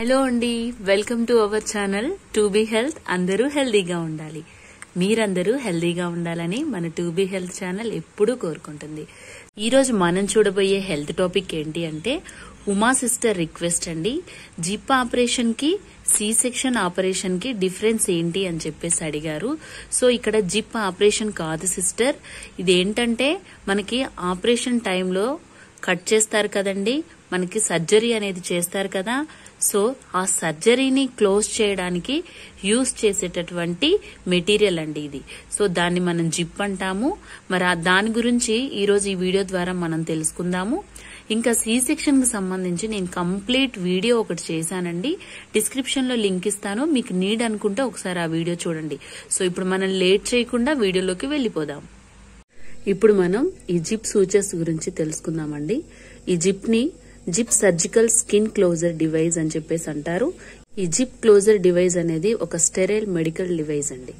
Hello అండి welcome to our channel. To be health అందరూ హెల్దీగా ఉండాలి. మీరందరూ హెల్దీగా ఉండాలని మన టు బి హెల్త్ ఛానల్ ఎప్పుడూ కోరుకుంటుంది. ఈ రోజు మనం చూడబోయే హెల్త్ టాపిక్ ఏంటి అంటే ఉమా సిస్టర్ రిక్వెస్ట్ అండి. జిప్ ఆపరేషన్కి సి సెక్షన్ ఆపరేషన్కి డిఫరెన్స్ ఏంటి అని చెప్పేసి అడిగారు. సో ఇక్కడ జిప్ ఆపరేషన్ కాదు సిస్టర్. ఇదేంటంటే మనకి ఆపరేషన్ టైంలో కట్ చేస్తారు కదండి. మనకి సర్జరీ అనేది చేస్తారు కదా. సో ఆ సర్జరీని క్లోజ్ చేయడానికి యూస్ చేసేటటువంటి మెటీరియల్ అండి ఇది. సో దాన్ని మనం జిప్ అంటాము. మరి దాని గురించి ఈరోజు ఈ వీడియో ద్వారా మనం తెలుసుకుందాము. ఇంకా సి సెక్షన్కి సంబంధించి నేను కంప్లీట్ వీడియో ఒకటి చేశానండి. డిస్క్రిప్షన్లో లింక్ ఇస్తాను. మీకు నీడ్ అనుకుంటే ఒకసారి ఆ వీడియో చూడండి. సో ఇప్పుడు మనం లేట్ చేయకుండా వీడియోలోకి వెళ్ళిపోదాం. ఇప్పుడు మనం ఈ జిప్ సూచర్స్ గురించి తెలుసుకుందామండి. ఈ జిప్ని zip surgical skin closure device అని చెప్పేసి అంటారు. ఈ జిప్ క్లోజర్ డివైజ్ అనేది ఒక స్టెరైల్ మెడికల్ డివైజ్ అండి.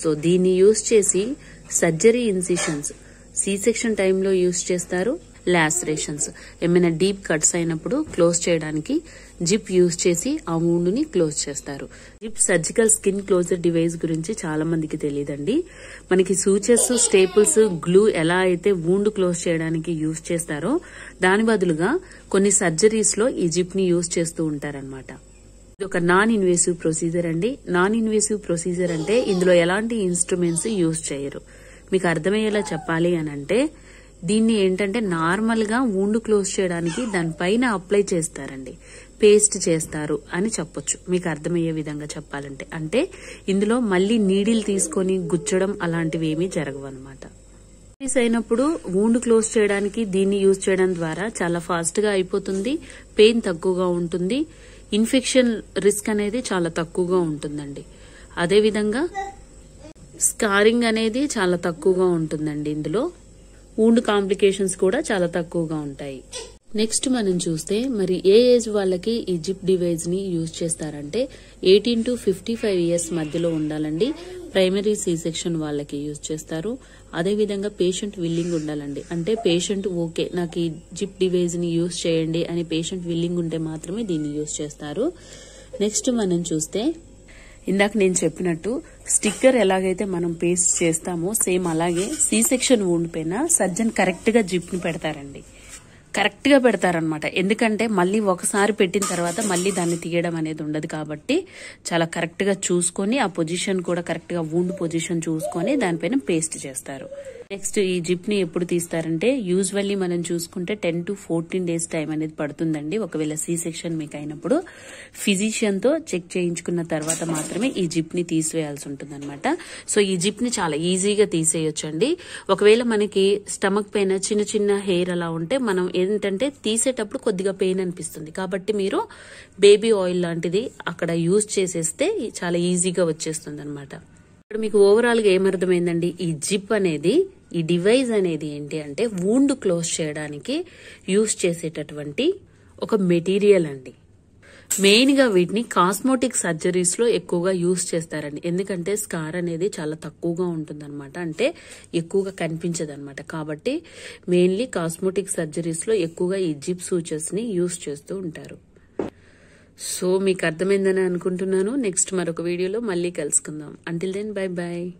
సో దీన్ని యూజ్ చేసి సర్జరీ ఇన్సిషన్స్ సి సెక్షన్ టైంలో యూజ్ చేస్తారు. లాసరేషన్స్. ఏమైనా డీప్ కట్స్ అయినప్పుడు క్లోజ్ చేయడానికి జిప్ యూజ్ చేసి ఆ ని క్లోజ్ చేస్తారు. Zip surgical skin closure device గురించి చాలా మందికి తెలియదండి మనకి సూచెస్ స్టేపుల్స్ గ్లూ ఎలా అయితే వూండ్ క్లోజ్ చేయడానికి యూజ్ చేస్తారో దాని బదులుగా కొన్ని సర్జరీస్లో ఈ జిప్ని యూజ్ చేస్తూ ఉంటారనమాట ఇది ఒక నాన్ ఇన్వేసివ్ ప్రొసీజర్ అండి. నాన్ ఇన్వేసివ్ ప్రొసీజర్ అంటే ఇందులో ఎలాంటి ఇన్స్ట్రుమెంట్స్ యూజ్ చేయరు. మీకు అర్థమయ్యేలా చెప్పాలి అని అంటే దీన్ని ఏంటంటే నార్మల్గా వూండ్ క్లోజ్ చేయడానికి దానిపైన అప్లై చేస్తారండి. పేస్ట్ చేస్తారు అని చెప్పొచ్చు. మీకు అర్థమయ్యే విధంగా చెప్పాలంటే. అంటే ఇందులో మళ్ళీ నీడిల్ తీసుకొని గుచ్చడం అలాంటివి ఏమీ జరగవు అనమాట అయినప్పుడు వూండ్ క్లోజ్ చేయడానికి దీన్ని యూజ్ చేయడం ద్వారా చాలా ఫాస్ట్గా అయిపోతుంది పెయిన్ తక్కువగా ఉంటుంది ఇన్ఫెక్షన్ రిస్క్ అనేది చాలా తక్కువగా ఉంటుందండి. అదేవిధంగా స్కారింగ్ అనేది చాలా తక్కువగా ఉంటుందండి ఇందులో. ఊండ్ కాంప్లికేషన్స్ కూడా చాలా తక్కువగా ఉంటాయి. నెక్స్ట్ మనం చూస్తే మరి ఏ ఏజ్ వాళ్ళకి ఈ జిప్ డివైజ్ని యూజ్ చేస్తారంటే eighteen to fifty five years మధ్యలో ఉండాలండి. ప్రైమరీ సి సెక్షన్ వాళ్ళకి యూజ్ చేస్తారు. అదేవిధంగా పేషెంట్ విల్లింగ్ ఉండాలండి. అంటే పేషెంట్ ఓకే నాకు ఈ జిప్ డివైజ్ని యూజ్ చేయండి అని పేషెంట్ విల్లింగ్ ఉంటే మాత్రమే దీన్ని యూజ్ చేస్తారు. నెక్స్ట్ మనం చూస్తే ఇందాక నేను చెప్పినట్టు స్టిక్కర్ ఎలాగైతే మనం పేస్ట్ చేస్తామో సేమ్ అలాగే సి సెక్షన్ వూండ్ పైన సర్జన్ కరెక్ట్గా జిప్ని పెడతారండి. కరెక్ట్గా పెడతారనమాట ఎందుకంటే మళ్ళీ ఒకసారి పెట్టిన తర్వాత మళ్ళీ దాన్ని తీయడం అనేది ఉండదు కాబట్టి చాలా కరెక్ట్గా చూసుకొని ఆ పొజిషన్ కూడా కరెక్ట్గా వూండ్ పొజిషన్ చూసుకొని దానిపైన పేస్ట్ చేస్తారు. నెక్స్ట్ ఈ జిప్ని ఎప్పుడు తీస్తారంటే యూజువల్లీ మనం చూసుకుంటే ten to fourteen days time అనేది పడుతుందండి. ఒకవేళ సి సెక్షన్ మీకు అయినప్పుడు ఫిజిషియన్తో చెక్ చేయించుకున్న తర్వాత మాత్రమే ఈ జిప్ని తీసివేయాల్సి ఉంటుంది సో ఈ జిప్ని చాలా ఈజీగా తీసేయొచ్చండి. ఒకవేళ మనకి స్టమక్ పైన చిన్న చిన్న హెయిర్ అలా ఉంటే మనం ఏంటంటే తీసేటప్పుడు కొద్దిగా పెయిన్ అనిపిస్తుంది. కాబట్టి మీరు బేబీ ఆయిల్ లాంటిది అక్కడ యూజ్ చేసేస్తే చాలా ఈజీగా వచ్చేస్తుంది అనమాట ఇప్పుడు మీకు ఓవరాల్గా ఏమర్థమైందండి? ఈ జిప్ అనేది ఈ డివైజ్ అనేది ఏంటి అంటే వూండ్ క్లోజ్ చేయడానికి యూస్ చేసేటటువంటి ఒక మెటీరియల్ అండి. మెయిన్గా వీటిని కాస్మోటిక్ సర్జరీస్లో ఎక్కువగా యూస్ చేస్తారండి. ఎందుకంటే స్కార్ అనేది చాలా తక్కువగా ఉంటుందన్నమాట. అంటే ఎక్కువగా కనిపించదన్నమాట. కాబట్టి మెయిన్లీ కాస్మోటిక్ సర్జరీస్లో ఎక్కువగా ఈ జిప్ సూచర్స్ని యూస్ చేస్తూ ఉంటారు. సో మీకు అర్థమైందని అనుకుంటున్నాను. నెక్స్ట్ మరొక వీడియోలో మళ్ళీ కలుసుకుందాం. Until then bye bye